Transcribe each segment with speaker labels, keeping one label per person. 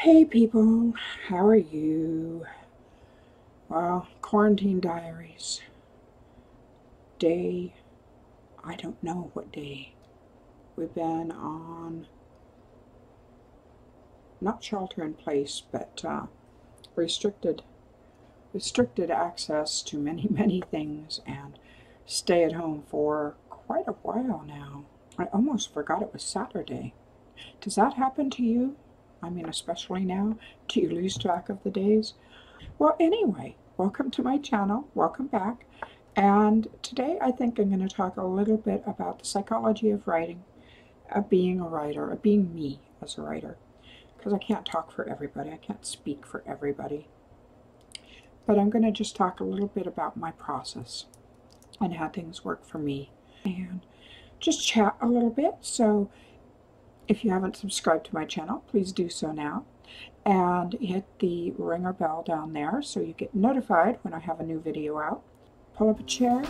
Speaker 1: Hey people, how are you? Well, quarantine diaries. Day, I don't know what day. We've been on, not shelter in place, but uh, restricted, restricted access to many, many things and stay at home for quite a while now. I almost forgot it was Saturday. Does that happen to you? I mean, especially now. Do you lose track of the days? Well, anyway, welcome to my channel. Welcome back. And today I think I'm going to talk a little bit about the psychology of writing, of being a writer, of being me as a writer. Because I can't talk for everybody. I can't speak for everybody. But I'm going to just talk a little bit about my process and how things work for me. And just chat a little bit. So if you haven't subscribed to my channel, please do so now. And hit the ringer bell down there so you get notified when I have a new video out. Pull up a chair,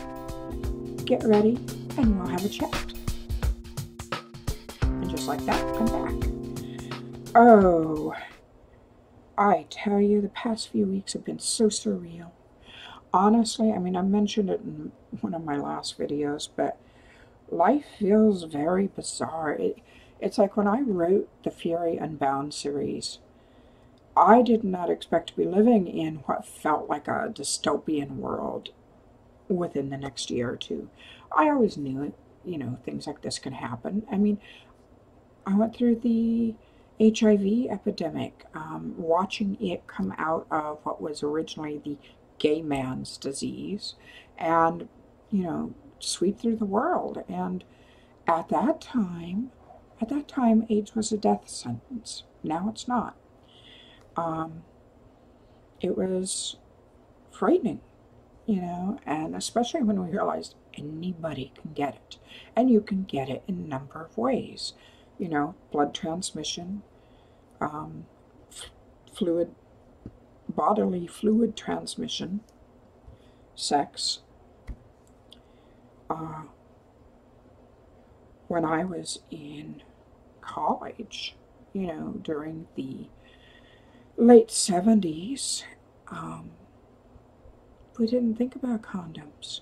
Speaker 1: get ready, and we'll have a chat. And just like that, I'm back. Oh, I tell you, the past few weeks have been so surreal. Honestly, I mean, I mentioned it in one of my last videos, but life feels very bizarre. It, it's like when I wrote the Fury Unbound series, I did not expect to be living in what felt like a dystopian world within the next year or two. I always knew you know, things like this can happen. I mean, I went through the HIV epidemic, um, watching it come out of what was originally the gay man's disease and, you know, sweep through the world. And at that time, at that time, AIDS was a death sentence. Now it's not. Um, it was frightening, you know, and especially when we realized anybody can get it. And you can get it in a number of ways. You know, blood transmission, um, fluid, bodily fluid transmission, sex, uh, when I was in college, you know, during the late 70s, um, we didn't think about condoms.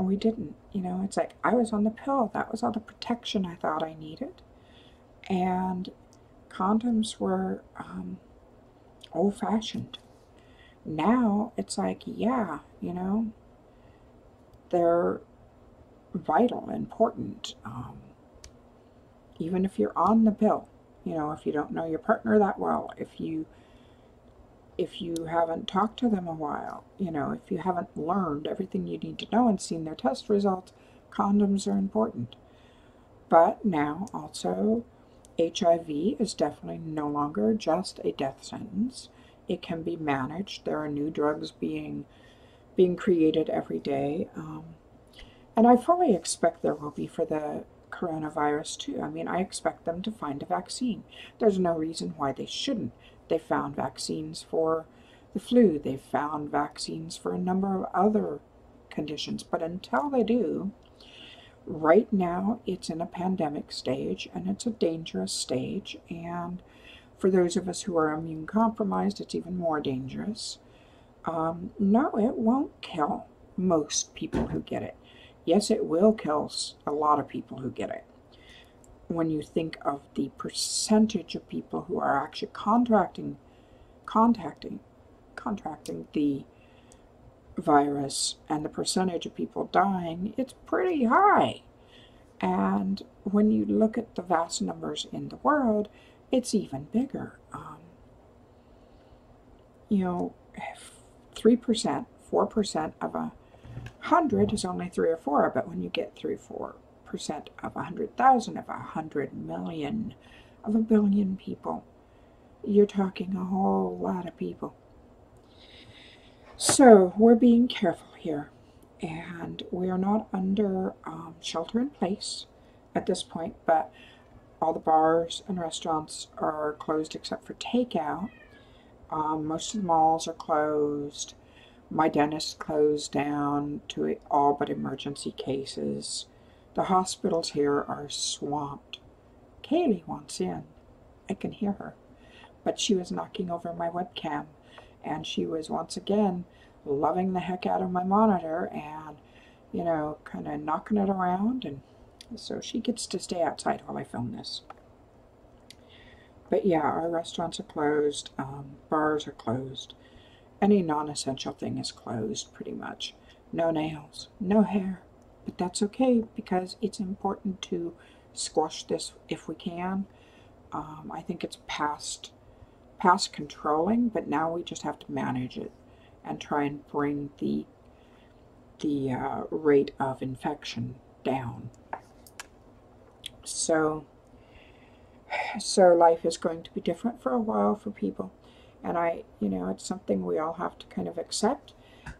Speaker 1: We didn't, you know, it's like I was on the pill. That was all the protection I thought I needed. And condoms were um, old fashioned. Now it's like, yeah, you know, they're vital, important. Um, even if you're on the pill, you know, if you don't know your partner that well, if you if you haven't talked to them a while, you know, if you haven't learned everything you need to know and seen their test results, condoms are important. But now also, HIV is definitely no longer just a death sentence. It can be managed. There are new drugs being being created every day. Um, and I fully expect there will be for the coronavirus too. I mean, I expect them to find a vaccine. There's no reason why they shouldn't. They found vaccines for the flu, they've found vaccines for a number of other conditions. But until they do, right now it's in a pandemic stage and it's a dangerous stage. And for those of us who are immune compromised, it's even more dangerous. Um, no, it won't kill most people who get it. Yes, it will kill a lot of people who get it. When you think of the percentage of people who are actually contracting, contacting, contracting the virus and the percentage of people dying, it's pretty high. And when you look at the vast numbers in the world, it's even bigger. Um, you know, 3%, 4% of a 100 is only 3 or 4, but when you get 3 4% of a 100,000, of a 100 million, of a billion people, you're talking a whole lot of people. So we're being careful here, and we are not under um, shelter in place at this point, but all the bars and restaurants are closed except for takeout. Um, most of the malls are closed. My dentist closed down to all but emergency cases. The hospitals here are swamped. Kaylee wants in. I can hear her. but she was knocking over my webcam and she was once again loving the heck out of my monitor and you know kind of knocking it around and so she gets to stay outside while I film this but yeah our restaurants are closed um, bars are closed any non-essential thing is closed pretty much. No nails no hair. But that's okay because it's important to squash this if we can. Um, I think it's past past controlling, but now we just have to manage it and try and bring the the uh, rate of infection down. So, so life is going to be different for a while for people, and I, you know, it's something we all have to kind of accept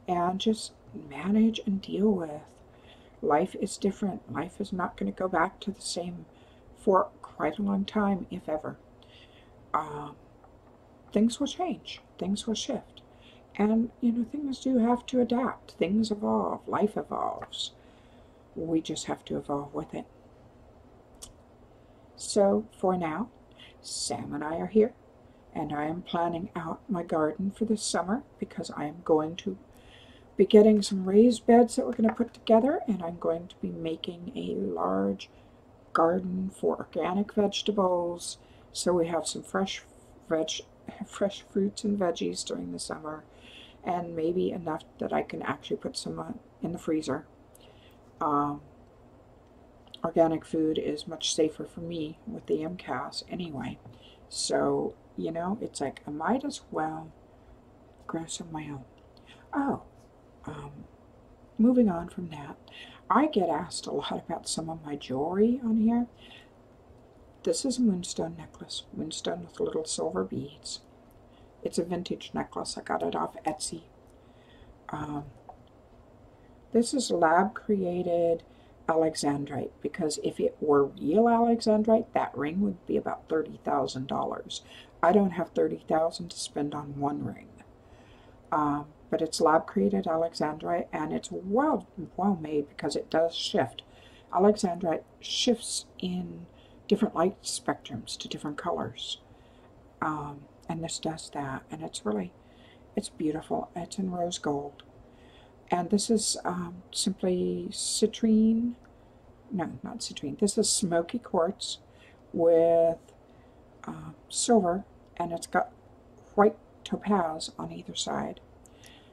Speaker 1: and just manage and deal with. Life is different. Life is not going to go back to the same for quite a long time, if ever. Um, things will change, things will shift. And, you know, things do have to adapt. Things evolve, life evolves. We just have to evolve with it. So, for now, Sam and I are here, and I am planning out my garden for this summer because I am going to be getting some raised beds that we're going to put together, and I'm going to be making a large garden for organic vegetables so we have some fresh veg fresh fruits and veggies during the summer and maybe enough that I can actually put some in the freezer. Um, organic food is much safer for me with the MCAS anyway. So, you know, it's like I might as well grow some of my own. Oh, um, moving on from that, I get asked a lot about some of my jewelry on here. This is a moonstone necklace, moonstone with little silver beads. It's a vintage necklace. I got it off Etsy. Um, this is lab created alexandrite because if it were real alexandrite, that ring would be about $30,000. I don't have 30000 to spend on one ring. Um, but it's lab created alexandrite and it's well well made because it does shift. Alexandrite shifts in different light spectrums to different colors. Um, and this does that. And it's really, it's beautiful. It's in rose gold. And this is um, simply citrine, no, not citrine. This is smoky quartz with uh, silver, and it's got white topaz on either side.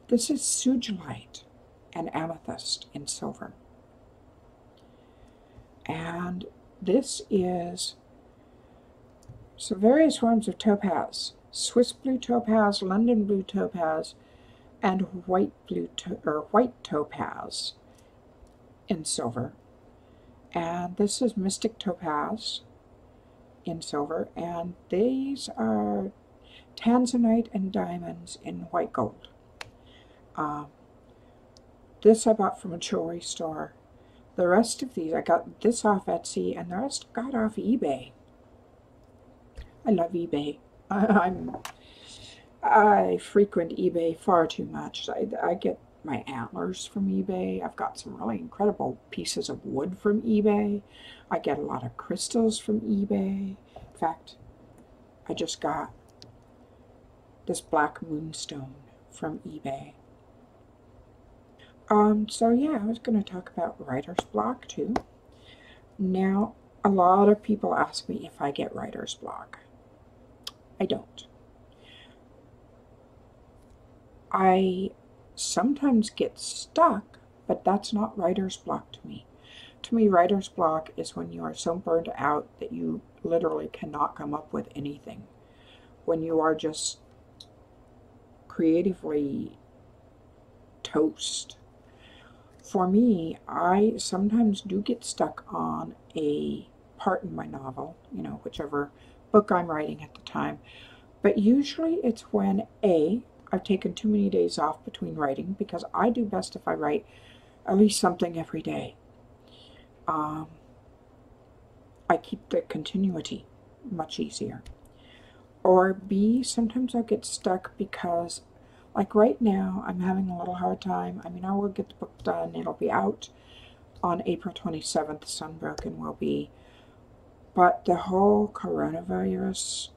Speaker 1: This is sugilite and amethyst in silver. And this is so various forms of topaz. Swiss blue topaz, London blue topaz, and white blue to or white topaz in silver. And this is mystic topaz in silver, and these are tanzanite and diamonds in white gold. Uh, this I bought from a jewelry store the rest of these, I got this off Etsy, and the rest got off eBay. I love eBay. I, am I frequent eBay far too much. I, I get my antlers from eBay. I've got some really incredible pieces of wood from eBay. I get a lot of crystals from eBay. In fact, I just got this black moonstone from eBay. Um, so yeah, I was going to talk about writer's block too. Now, a lot of people ask me if I get writer's block. I don't. I sometimes get stuck, but that's not writer's block to me. To me, writer's block is when you are so burned out that you literally cannot come up with anything. When you are just creatively toast for me, I sometimes do get stuck on a part in my novel, you know, whichever book I'm writing at the time. But usually it's when A, I've taken too many days off between writing because I do best if I write at least something every day. Um, I keep the continuity much easier. Or B, sometimes I'll get stuck because like right now, I'm having a little hard time. I mean, I will get the book done. It'll be out on April 27th. Sun Broken will be. But the whole coronavirus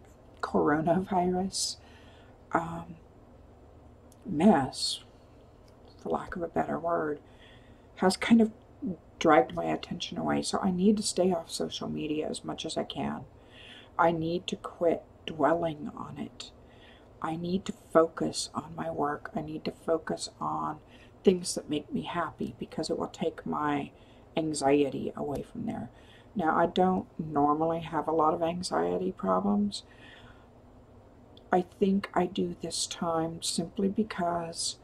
Speaker 1: coronavirus um, mess, for lack of a better word, has kind of dragged my attention away. So I need to stay off social media as much as I can. I need to quit dwelling on it. I need to focus on my work. I need to focus on things that make me happy because it will take my anxiety away from there. Now, I don't normally have a lot of anxiety problems. I think I do this time simply because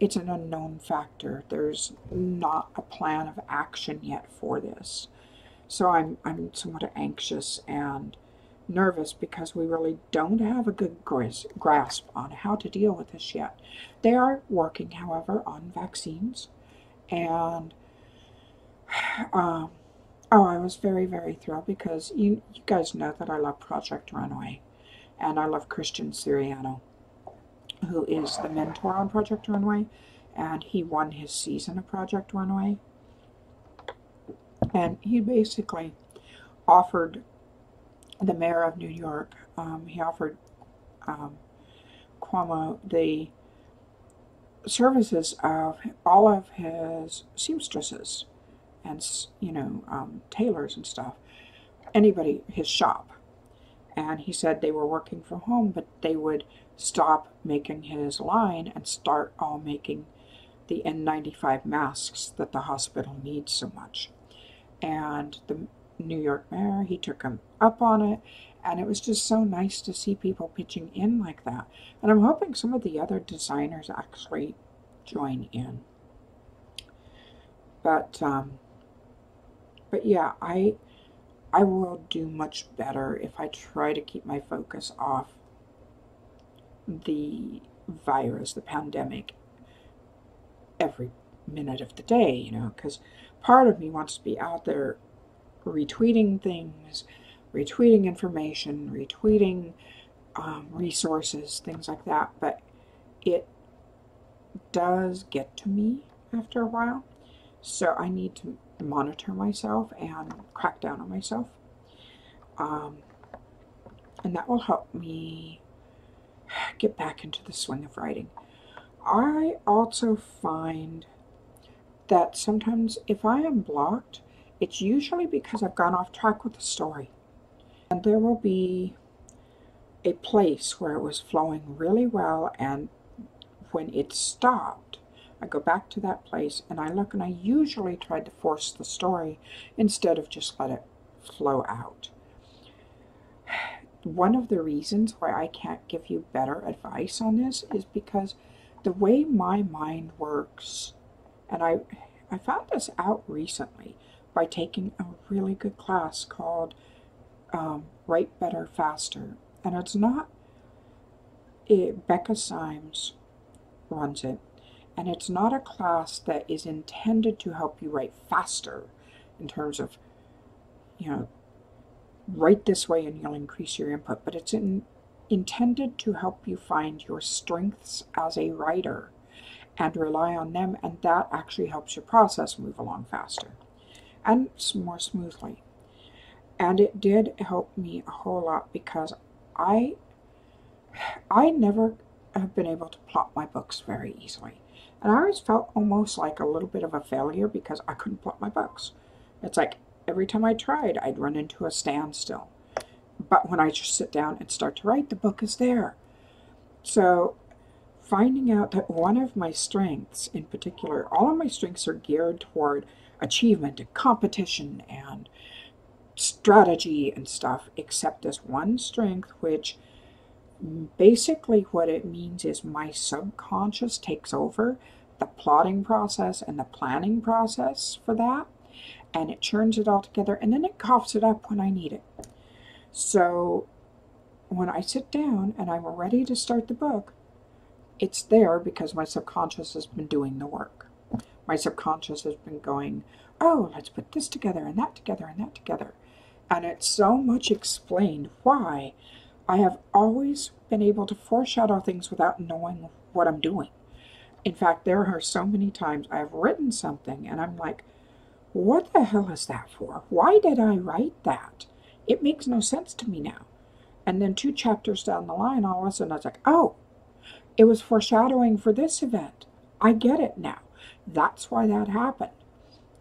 Speaker 1: it's an unknown factor. There's not a plan of action yet for this. So I'm, I'm somewhat anxious and nervous because we really don't have a good grasp on how to deal with this yet. They are working, however, on vaccines. And, um, oh, I was very, very thrilled because you, you guys know that I love Project Runway. And I love Christian Siriano, who is the mentor on Project Runway. And he won his season of Project Runway. And he basically offered the mayor of New York, um, he offered um, Cuomo the services of all of his seamstresses and, you know, um, tailors and stuff. Anybody, his shop. And he said they were working from home, but they would stop making his line and start all making the N95 masks that the hospital needs so much. And the New York mayor. He took him up on it. And it was just so nice to see people pitching in like that. And I'm hoping some of the other designers actually join in. But, um, but yeah, I, I will do much better if I try to keep my focus off the virus, the pandemic, every minute of the day, you know, because part of me wants to be out there retweeting things, retweeting information, retweeting um, resources, things like that. But it does get to me after a while. So I need to monitor myself and crack down on myself. Um, and that will help me get back into the swing of writing. I also find that sometimes if I am blocked, it's usually because I've gone off track with the story. And there will be a place where it was flowing really well, and when it stopped, I go back to that place and I look and I usually try to force the story instead of just let it flow out. One of the reasons why I can't give you better advice on this is because the way my mind works, and I, I found this out recently, by taking a really good class called um, Write Better Faster. And it's not, it, Becca Symes runs it, and it's not a class that is intended to help you write faster in terms of, you know, write this way and you'll increase your input, but it's in, intended to help you find your strengths as a writer and rely on them, and that actually helps your process move along faster and more smoothly. And it did help me a whole lot because I I never have been able to plot my books very easily. And I always felt almost like a little bit of a failure because I couldn't plot my books. It's like every time I tried, I'd run into a standstill. But when I just sit down and start to write, the book is there. So finding out that one of my strengths in particular, all of my strengths are geared toward achievement and competition and strategy and stuff, except this one strength, which basically what it means is my subconscious takes over the plotting process and the planning process for that, and it churns it all together, and then it coughs it up when I need it. So when I sit down and I'm ready to start the book, it's there because my subconscious has been doing the work my subconscious has been going, oh, let's put this together and that together and that together. And it's so much explained why I have always been able to foreshadow things without knowing what I'm doing. In fact, there are so many times I've written something and I'm like, what the hell is that for? Why did I write that? It makes no sense to me now. And then two chapters down the line, all of a sudden I was like, oh, it was foreshadowing for this event. I get it now. That's why that happened.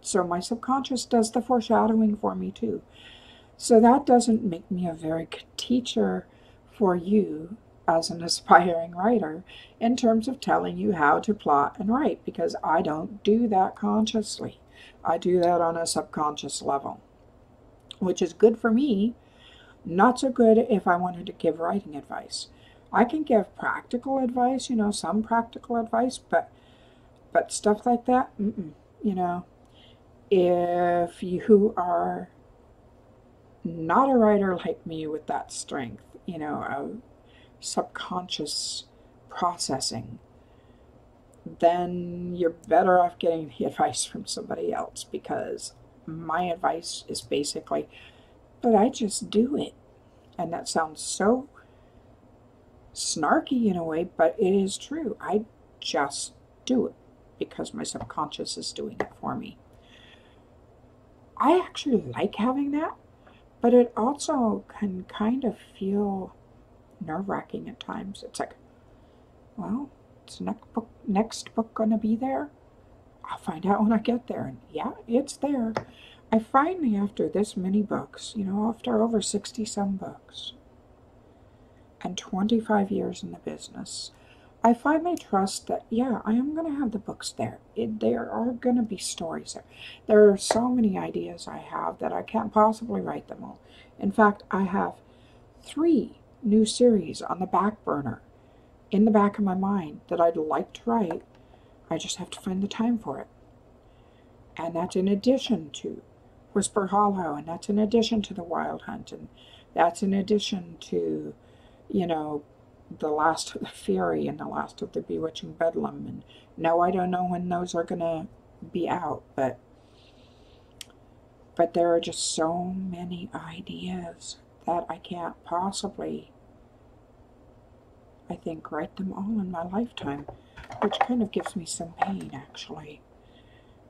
Speaker 1: So my subconscious does the foreshadowing for me too. So that doesn't make me a very good teacher for you as an aspiring writer in terms of telling you how to plot and write because I don't do that consciously. I do that on a subconscious level, which is good for me, not so good if I wanted to give writing advice. I can give practical advice, you know, some practical advice, but but stuff like that, you know, if you are not a writer like me with that strength, you know, of subconscious processing, then you're better off getting the advice from somebody else because my advice is basically, but I just do it. And that sounds so snarky in a way, but it is true. I just do it because my subconscious is doing it for me. I actually like having that, but it also can kind of feel nerve wracking at times. It's like, well, is next book next book gonna be there? I'll find out when I get there. And yeah, it's there. I finally, after this many books, you know, after over 60 some books and 25 years in the business, I finally trust that, yeah, I am going to have the books there. It, there are going to be stories there. There are so many ideas I have that I can't possibly write them all. In fact, I have three new series on the back burner in the back of my mind that I'd like to write. I just have to find the time for it. And that's in addition to Whisper Hollow, and that's in addition to The Wild Hunt, and that's in addition to, you know, the last of the Fury and the last of the Bewitching Bedlam. And no, I don't know when those are going to be out, but but there are just so many ideas that I can't possibly, I think, write them all in my lifetime, which kind of gives me some pain, actually.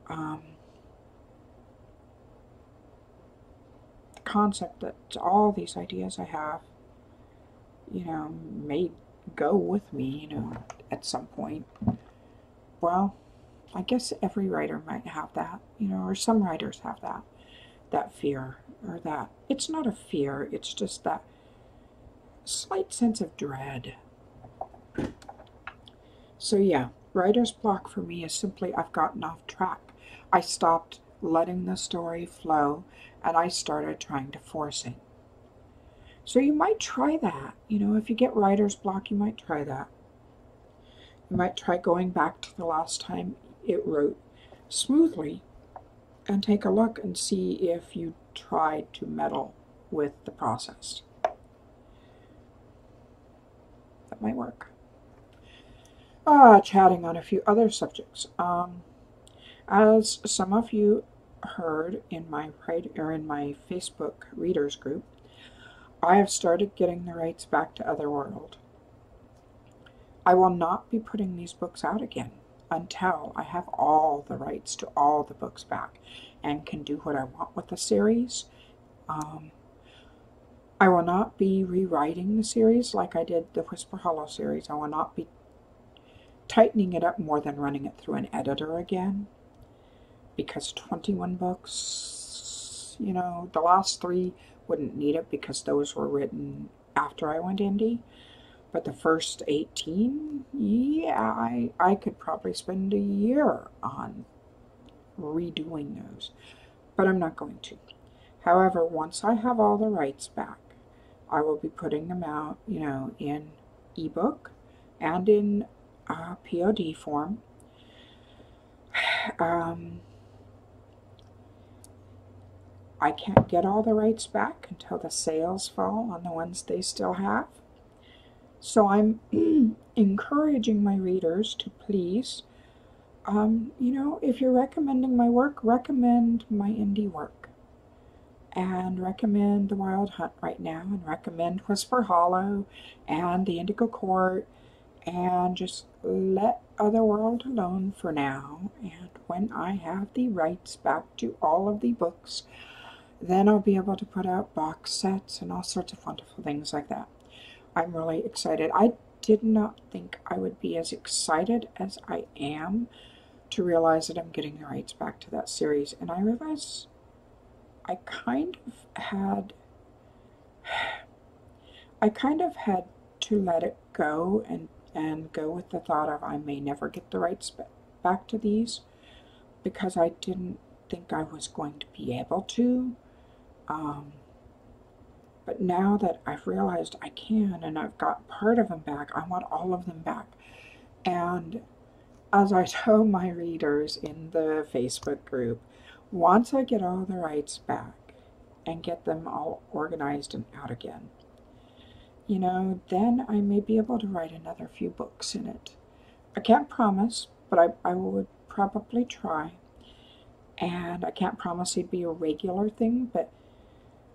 Speaker 1: Um, the concept that all these ideas I have you know, may go with me, you know, at some point. Well, I guess every writer might have that, you know, or some writers have that, that fear, or that, it's not a fear, it's just that slight sense of dread. So yeah, writer's block for me is simply I've gotten off track. I stopped letting the story flow and I started trying to force it. So you might try that. You know, if you get writer's block, you might try that. You might try going back to the last time it wrote smoothly and take a look and see if you tried to meddle with the process. That might work. Ah, chatting on a few other subjects. Um, as some of you heard in my or in my Facebook readers group, I have started getting the rights back to Otherworld. I will not be putting these books out again until I have all the rights to all the books back and can do what I want with the series. Um, I will not be rewriting the series like I did the Whisper Hollow series. I will not be tightening it up more than running it through an editor again because 21 books, you know, the last three wouldn't need it because those were written after I went indie. But the first 18, yeah, I, I could probably spend a year on redoing those. But I'm not going to. However, once I have all the rights back, I will be putting them out, you know, in ebook and in uh, POD form. Um, I can't get all the rights back until the sales fall on the ones they still have. So I'm encouraging my readers to please, um, you know, if you're recommending my work, recommend my indie work. And recommend The Wild Hunt right now, and recommend Whisper Hollow and The Indigo Court, and just let Otherworld alone for now. And when I have the rights back to all of the books, Then I'll be able to put out box sets and all sorts of wonderful things like that. I'm really excited. I did not think I would be as excited as I am to realize that I'm getting the rights back to that series. And I realize I kind of had I kind of had to let it go and and go with the thought of I may never get the rights back to these because I didn't think I was going to be able to. Um, but now that I've realized I can and I've got part of them back, I want all of them back. And as I tell my readers in the Facebook group, once I get all the rights back and get them all organized and out again, you know, then I may be able to write another few books in it. I can't promise, but I, I would probably try. And I can't promise it'd be a regular thing, but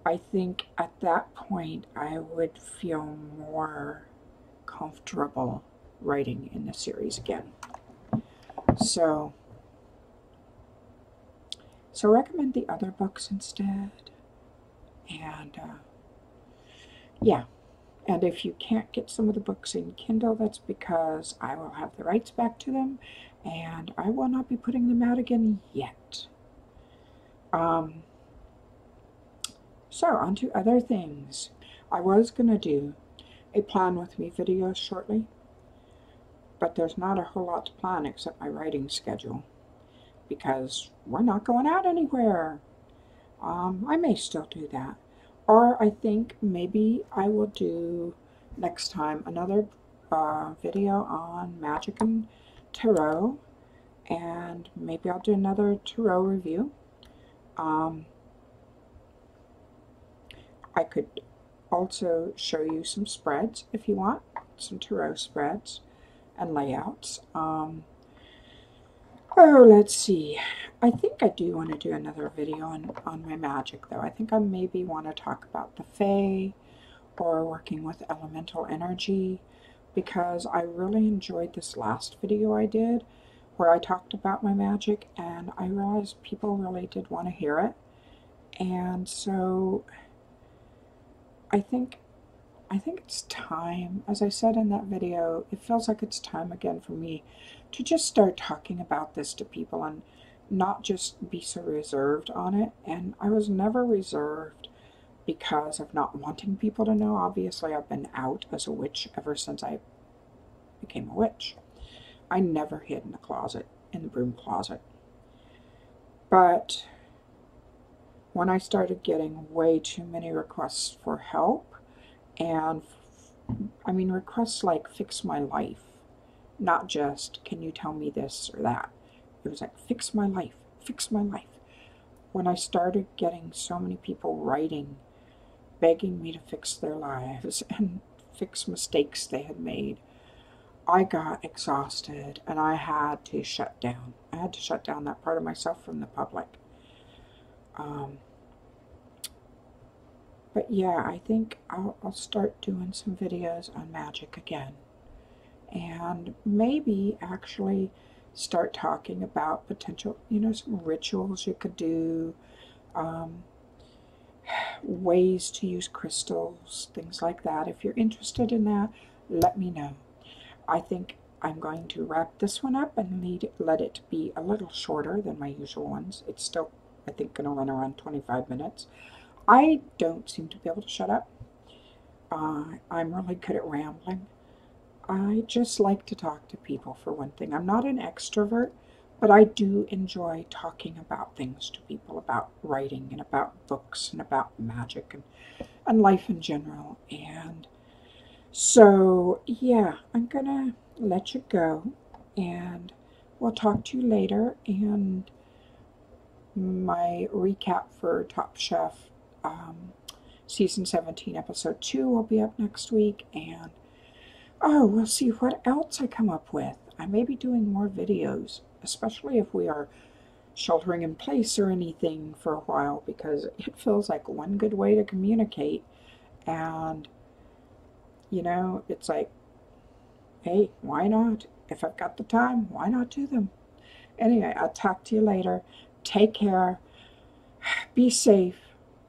Speaker 1: I think at that point I would feel more comfortable writing in the series again. So, so recommend the other books instead. And uh, yeah, and if you can't get some of the books in Kindle, that's because I will have the rights back to them, and I will not be putting them out again yet. Um, so, on to other things. I was going to do a plan with me video shortly, but there's not a whole lot to plan except my writing schedule because we're not going out anywhere. Um, I may still do that. Or I think maybe I will do next time another uh, video on magic and tarot and maybe I'll do another tarot review. Um, I could also show you some spreads if you want, some tarot spreads and layouts. Um, oh, let's see. I think I do want to do another video on, on my magic, though. I think I maybe want to talk about the Fae or working with elemental energy because I really enjoyed this last video I did where I talked about my magic and I realized people really did want to hear it. And so I think I think it's time, as I said in that video, it feels like it's time again for me to just start talking about this to people and not just be so reserved on it. And I was never reserved because of not wanting people to know. Obviously, I've been out as a witch ever since I became a witch. I never hid in the closet, in the broom closet. But when I started getting way too many requests for help, and I mean, requests like fix my life, not just can you tell me this or that. It was like fix my life, fix my life. When I started getting so many people writing, begging me to fix their lives and fix mistakes they had made, I got exhausted and I had to shut down. I had to shut down that part of myself from the public. Um, but yeah, I think I'll, I'll start doing some videos on magic again. And maybe actually start talking about potential, you know, some rituals you could do, um, ways to use crystals, things like that. If you're interested in that, let me know. I think I'm going to wrap this one up and lead, let it be a little shorter than my usual ones. It's still, I think, going to run around 25 minutes. I don't seem to be able to shut up. Uh, I'm really good at rambling. I just like to talk to people for one thing. I'm not an extrovert, but I do enjoy talking about things to people, about writing and about books and about magic and, and life in general. And so, yeah, I'm going to let you go and we'll talk to you later. And my recap for Top Chef um, season 17, episode 2 will be up next week. And oh, we'll see what else I come up with. I may be doing more videos, especially if we are sheltering in place or anything for a while, because it feels like one good way to communicate. And, you know, it's like, hey, why not? If I've got the time, why not do them? Anyway, I'll talk to you later. Take care. Be safe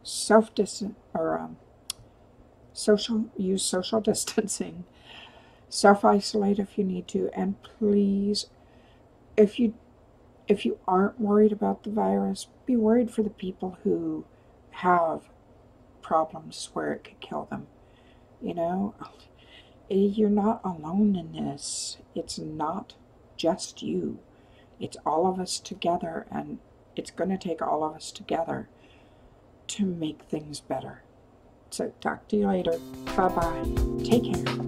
Speaker 1: self distance or um, social use social distancing. Self isolate if you need to, and please, if you if you aren't worried about the virus, be worried for the people who have problems where it could kill them. You know, you're not alone in this. It's not just you. It's all of us together, and it's going to take all of us together to make things better. So, talk to you later. Bye bye. Take care.